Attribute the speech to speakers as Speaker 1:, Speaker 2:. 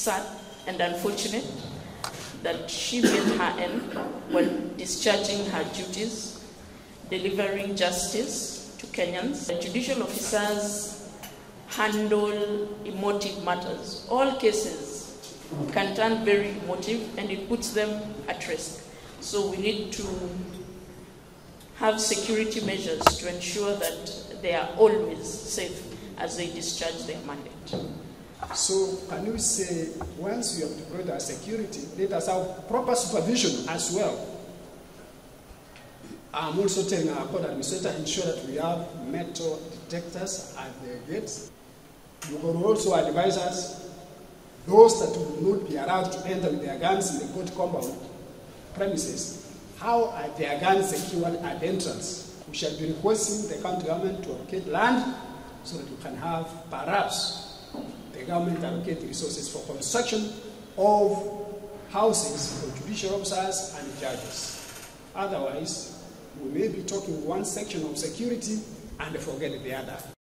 Speaker 1: sad and unfortunate that she met her end while discharging her duties, delivering justice to Kenyans. The judicial officers handle emotive matters. All cases can turn very emotive and it puts them at risk. So we need to have security measures to ensure that they are always safe as they discharge their mandate.
Speaker 2: So can you say once you have deployed our security, let us have proper supervision as well? I'm also telling our court administrator ensure that we have metal detectors at the gates. You can also advise us those that will not be allowed to enter with their guns in the court compound premises. How are their guns secured at the entrance? We shall be requesting the county government to allocate land so that we can have perhaps government allocate resources for construction of houses for judicial officers and judges. Otherwise, we may be talking one section of security and forget the other.